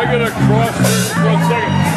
I gotta cross this for a.